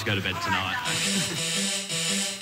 to go to bed tonight.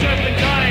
church of the dying.